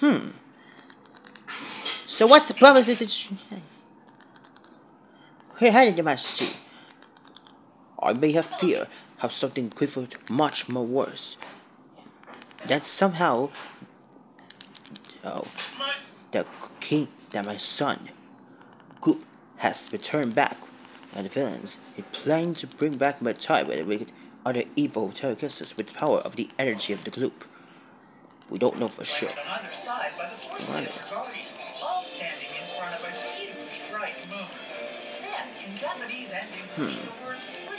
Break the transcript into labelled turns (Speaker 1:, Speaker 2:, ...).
Speaker 1: Hmm. So what's the problem with this? Hey, hey, Your Majesty. I may have fear how something quivered much more worse. That somehow, oh, the king, that my son, Goop, has returned back, and the villains he planned to bring back my child with wicked other evil terrorists with the power of the energy of the gloop. We don't know for sure. Right.
Speaker 2: all standing in front of a huge bright moon. Then, in Japanese and English,
Speaker 1: Hmm.